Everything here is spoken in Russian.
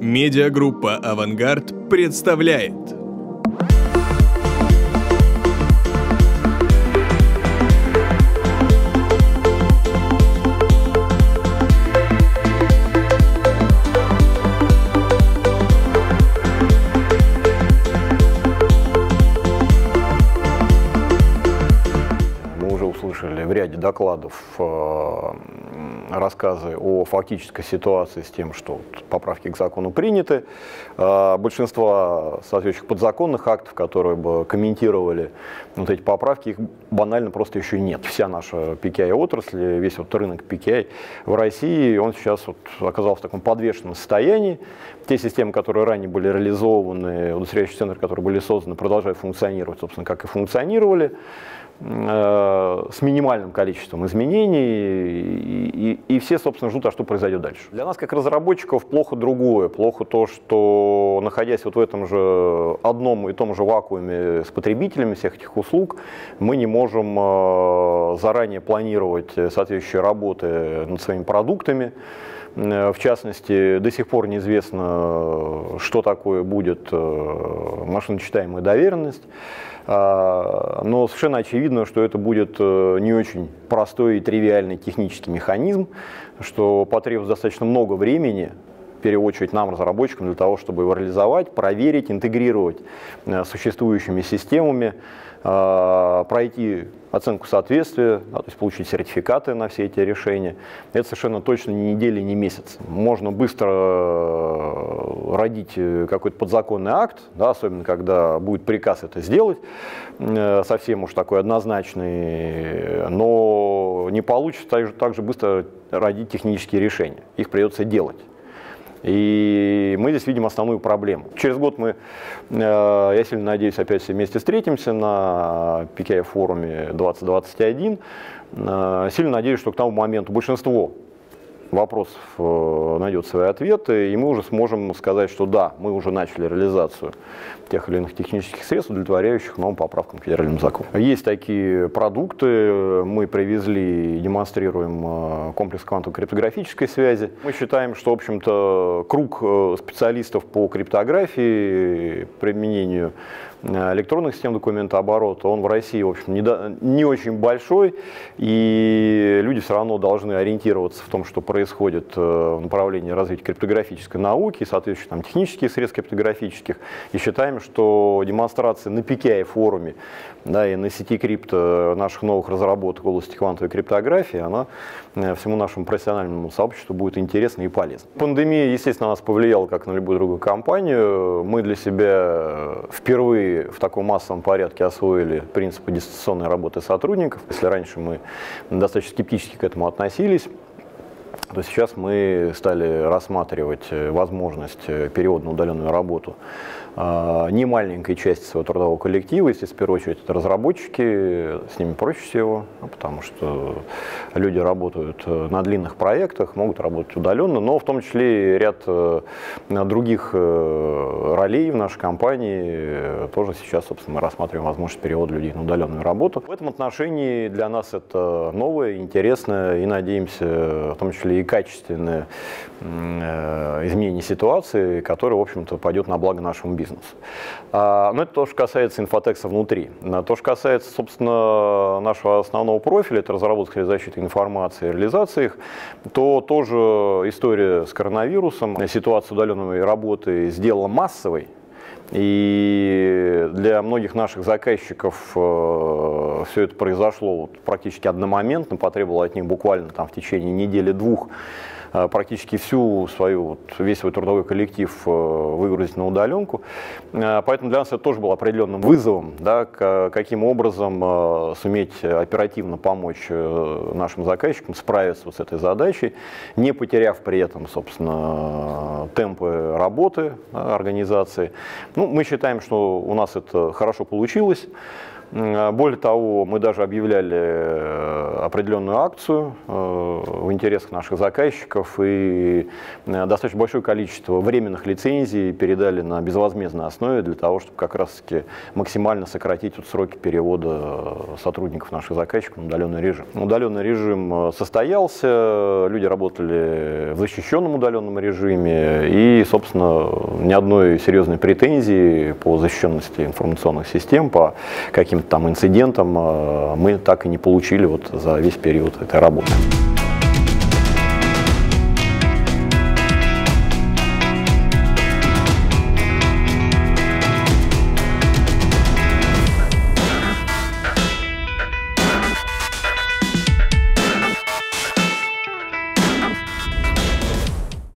Медиагруппа «Авангард» представляет. Мы уже услышали в ряде докладов э, рассказы о фактической ситуации с тем, что поправки к закону приняты. Э, большинство соответствующих подзаконных актов, которые бы комментировали вот эти поправки, их банально просто еще нет. Вся наша PKI-отрасль, весь вот рынок PKI в России, он сейчас вот оказался в таком подвешенном состоянии. Те системы, которые ранее были реализованы, удостоверяющие центры, которые были созданы, продолжают функционировать, собственно, как и функционировали э, с минимальным количеством изменений, и, и- и все, собственно, ждут, а что произойдет дальше. Для нас, как разработчиков, плохо другое. Плохо то, что, находясь вот в этом же одном и том же вакууме с потребителями всех этих услуг, мы не можем э, заранее планировать соответствующие работы над своими продуктами. Э, В частности, до сих пор неизвестно, что такое будет э, машиночитаемая доверенность. А, Но совершенно очевидно, что это будет э, не очень простой и тривиальный технический механизм, что потребуется достаточно много времени, первую очередь нам, разработчикам, для того, чтобы его реализовать, проверить, интегрировать э, с существующими системами, э, пройти оценку соответствия, то есть получить сертификаты на все эти решения. Это совершенно точно не недели, не месяц. Можно быстро э, родить э, какой-то подзаконный акт, да, особенно когда будет приказ это сделать, э, совсем уж такой однозначный, но не получится так же, так же быстро родить технические решения. Их придется делать. И мы здесь видим основную проблему. Через год мы, э, я сильно надеюсь, опять все вместе встретимся на PKI форуме 2021. Э, Сильно надеюсь, что к тому моменту большинство вопросов э, найдет свои ответы, и мы уже сможем сказать, что да, мы уже начали реализацию тех или иных технических средств, удовлетворяющих новым поправкам к федеральному закону. Есть такие продукты, мы привезли и демонстрируем э, комплекс квантово-криптографической связи. Мы считаем, что, в общем-то, круг э, специалистов по криптографии, применению электронных систем документооборота, он в России, в общем, не, до- не очень большой, и люди все равно должны ориентироваться в том, что происходит э, в направлении развития криптографической науки, соответственно, там, технических средств криптографических, и считаем, что демонстрация на PKI форуме да, и на сети крипто наших новых разработок в области квантовой криптографии, она э, всему нашему профессиональному сообществу будет интересна и полезна. Пандемия, естественно, на нас повлияла, как на любую другую компанию. Мы для себя э, в таком массовом порядке освоили принципы дистанционной работы сотрудников. Если раньше мы достаточно скептически к этому относились, то сейчас мы стали рассматривать э, возможность э, перевода на удаленную работу а, не маленькой части своего трудового коллектива, естественно, в первую очередь это разработчики, с ними проще всего, ну, потому что люди работают э, на длинных проектах, могут работать удаленно, но в том числе ряд других ролей в нашей компании тоже сейчас, собственно, мы рассматриваем возможность перевода людей на удаленную работу. В этом отношении для нас это новое, интересное и, надеемся, в том числе и качественное э, изменение ситуации, которое, в общем-то, пойдет на благо нашему бизнесу. А, Но это то, что касается инфотекса внутри. А То, что касается, собственно, нашего основного профиля, это разработка и защита информации и реализация их, то тоже история с коронавирусом, ситуация удаленной работы сделала массовой, и для многих наших заказчиков все это произошло вот практически одномоментно, потребовало от них буквально там, в течение недели-двух э, практически всю свою, вот, весь свой трудовой коллектив э, выгрузить на удаленку. Э, Поэтому для нас это тоже было определенным вызовом, да, каким образом суметь оперативно помочь нашим заказчикам справиться вот с этой задачей, не потеряв при этом, собственно, темпы работы организации. Ну, мы считаем, что у нас это хорошо получилось. Более того, мы даже объявляли э, определенную акцию э, в интересах наших заказчиков и э, достаточно большое количество временных лицензий передали на безвозмездной основе для того, чтобы как раз-таки максимально сократить вот сроки перевода сотрудников наших заказчиков на удаленный режим. Удаленный режим состоялся, люди работали в защищенном удаленном режиме и, собственно, ни одной серьезной претензии по защищенности информационных систем, по каким-то там инцидентам мы так и не получили вот за весь период этой работы.